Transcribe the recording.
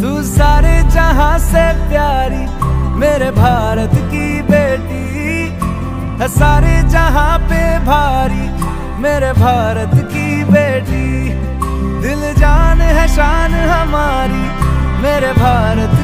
तू सारे जहाँ से प्यारी, मेरे भारत की बेटी। है सारे जहाँ पे भारी, मेरे भारत की बेटी। दिल जान है शान हमारी, मेरे भारत